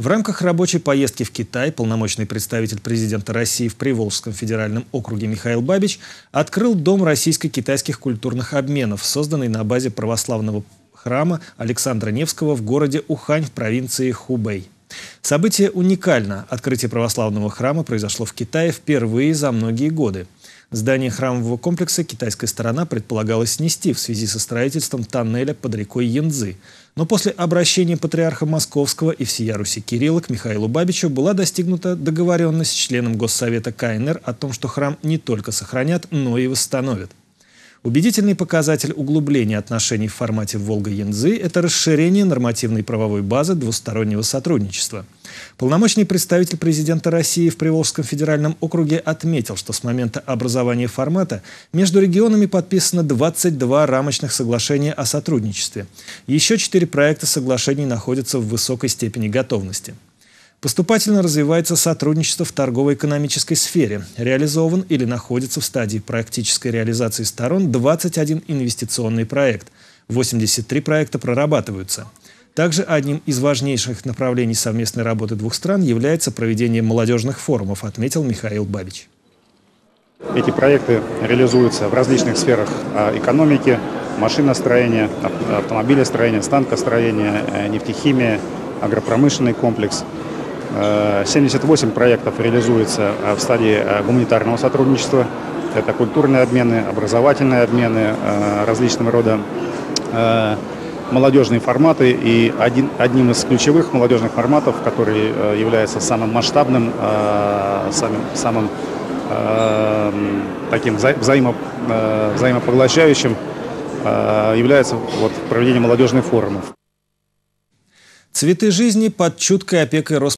В рамках рабочей поездки в Китай полномочный представитель президента России в Приволжском федеральном округе Михаил Бабич открыл Дом российско-китайских культурных обменов, созданный на базе православного храма Александра Невского в городе Ухань в провинции Хубэй. Событие уникально. Открытие православного храма произошло в Китае впервые за многие годы. Здание храмового комплекса китайская сторона предполагалась снести в связи со строительством тоннеля под рекой Янцзы. Но после обращения патриарха Московского и всея Руси Кирилла к Михаилу Бабичу была достигнута договоренность с членом Госсовета КНР о том, что храм не только сохранят, но и восстановят. Убедительный показатель углубления отношений в формате Волга-Янзы – это расширение нормативной правовой базы двустороннего сотрудничества. Полномочный представитель президента России в Приволжском федеральном округе отметил, что с момента образования формата между регионами подписано 22 рамочных соглашения о сотрудничестве. Еще четыре проекта соглашений находятся в высокой степени готовности. Поступательно развивается сотрудничество в торгово-экономической сфере. Реализован или находится в стадии практической реализации сторон 21 инвестиционный проект. 83 проекта прорабатываются. Также одним из важнейших направлений совместной работы двух стран является проведение молодежных форумов, отметил Михаил Бабич. Эти проекты реализуются в различных сферах а, экономики, машиностроения, автомобилестроения, станкостроения, э, нефтехимия, агропромышленный комплекс – 78 э, проектов реализуется э, в стадии э, гуманитарного сотрудничества. Это культурные обмены, образовательные обмены, различного рода молодежные форматы. И один, одним из ключевых молодежных форматов, который является самым масштабным, самым, самым таким взаимо, взаимопоглощающим, является вот проведение молодежных форумов. Цветы жизни под чуткой опекой Роспотребнадзора.